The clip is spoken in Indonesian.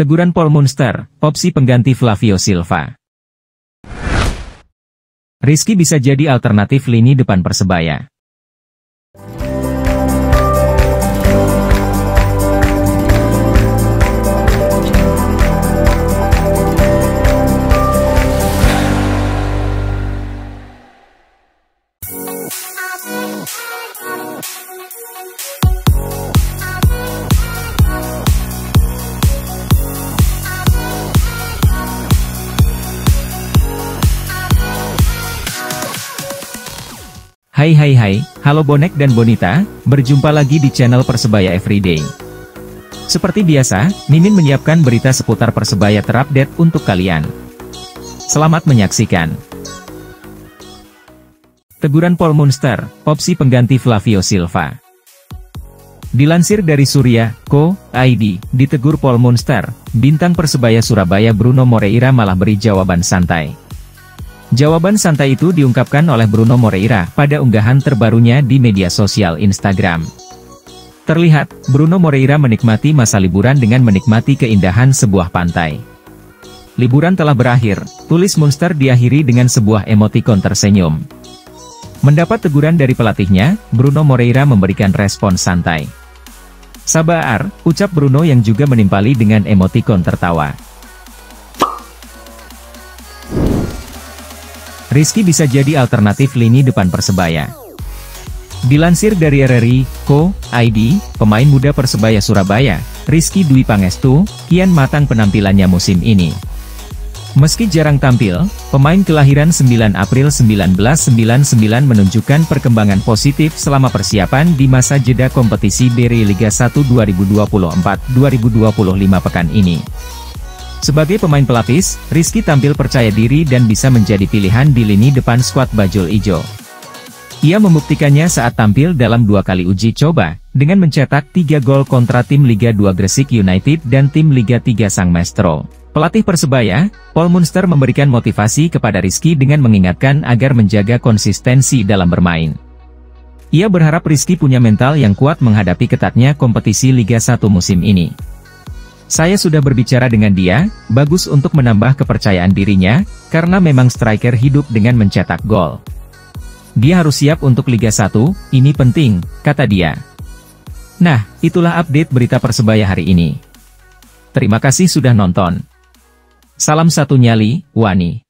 Teguran Paul Munster, opsi pengganti Flavio Silva. Rizky bisa jadi alternatif lini depan Persebaya. Hai hai hai, halo bonek dan bonita, berjumpa lagi di channel Persebaya Everyday. Seperti biasa, Mimin menyiapkan berita seputar Persebaya terupdate untuk kalian. Selamat menyaksikan. Teguran Paul Munster, opsi pengganti Flavio Silva. Dilansir dari Surya, Co. ID, ditegur Paul Munster, bintang Persebaya Surabaya Bruno Moreira malah beri jawaban santai. Jawaban santai itu diungkapkan oleh Bruno Moreira pada unggahan terbarunya di media sosial Instagram. Terlihat, Bruno Moreira menikmati masa liburan dengan menikmati keindahan sebuah pantai. Liburan telah berakhir, tulis Munster diakhiri dengan sebuah emotikon tersenyum. Mendapat teguran dari pelatihnya, Bruno Moreira memberikan respon santai. Sabar, ucap Bruno yang juga menimpali dengan emotikon tertawa. Rizky bisa jadi alternatif lini depan Persebaya. Dilansir dari RRI, Co. ID, pemain muda Persebaya Surabaya, Rizky Dwi Pangestu, kian matang penampilannya musim ini. Meski jarang tampil, pemain kelahiran 9 April 1999 menunjukkan perkembangan positif selama persiapan di masa jeda kompetisi Beri Liga 1 2024-2025 pekan ini. Sebagai pemain pelapis, Rizky tampil percaya diri dan bisa menjadi pilihan di lini depan skuad Bajul Ijo. Ia membuktikannya saat tampil dalam dua kali uji coba, dengan mencetak tiga gol kontra tim Liga 2 Gresik United dan tim Liga 3 Sang Maestro. Pelatih Persebaya, Paul Munster memberikan motivasi kepada Rizky dengan mengingatkan agar menjaga konsistensi dalam bermain. Ia berharap Rizky punya mental yang kuat menghadapi ketatnya kompetisi Liga 1 musim ini. Saya sudah berbicara dengan dia, bagus untuk menambah kepercayaan dirinya, karena memang striker hidup dengan mencetak gol. Dia harus siap untuk Liga 1, ini penting, kata dia. Nah, itulah update berita Persebaya hari ini. Terima kasih sudah nonton. Salam satu nyali, Wani.